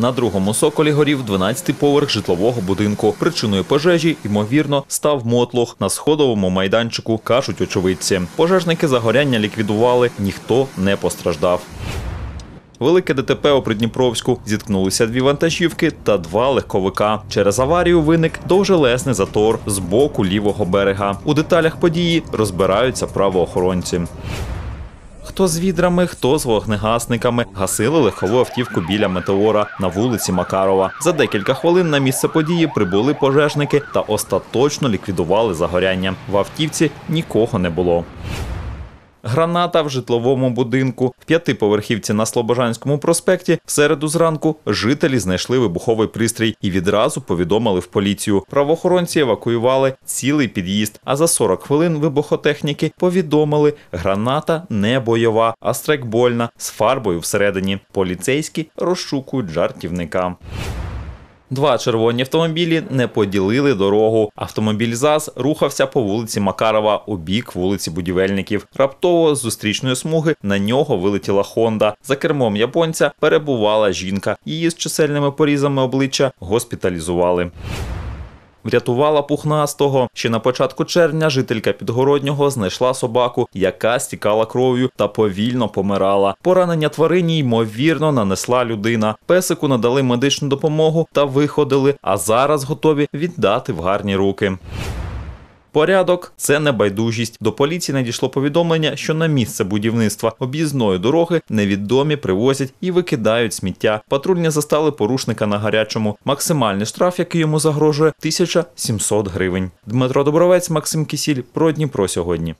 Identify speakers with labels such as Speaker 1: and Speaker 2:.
Speaker 1: На другому соколі горів 12-й поверх житлового будинку. Причиною пожежі, ймовірно, став мотлох на сходовому майданчику, кажуть очевидці. Пожежники загоряння ліквідували, ніхто не постраждав. Велике ДТП у Придніпровську зіткнулися дві вантажівки та два легковика. Через аварію виник довжелезний затор з боку лівого берега. У деталях події розбираються правоохоронці. Хто з відрами, хто з вогнегасниками гасили легкову автівку біля метеора на вулиці Макарова. За декілька хвилин на місце події прибули пожежники та остаточно ліквідували загоряння. В автівці нікого не було. Граната в житловому будинку в п'ятиповерхівці на Слобожанському проспекті в середу зранку жителі знайшли вибуховий пристрій і відразу повідомили в поліцію. Правоохоронці евакуювали цілий під'їзд. А за 40 хвилин вибухотехніки повідомили, граната не бойова, а страйкбольна з фарбою всередині. Поліцейські розшукують жартівника. Два червоні автомобілі не поділили дорогу. Автомобіль ЗАЗ рухався по вулиці Макарова у бік вулиці Будівельників. Раптово з зустрічної смуги на нього вилетіла Хонда. За кермом японця перебувала жінка. Її з чисельними порізами обличчя госпіталізували. Врятувала пухнастого. Ще на початку червня жителька Підгороднього знайшла собаку, яка стікала кров'ю та повільно помирала. Поранення тварині ймовірно нанесла людина. Песику надали медичну допомогу та виходили, а зараз готові віддати в гарні руки. Порядок це небайдужість. До поліції надійшло повідомлення, що на місце будівництва об'їзної дороги невідомі привозять і викидають сміття. Патрульні застали порушника на гарячому. Максимальний штраф, який йому загрожує, 1700 гривень. Дмитро Добровець, Максим Кісіль. Про Дніпро сьогодні.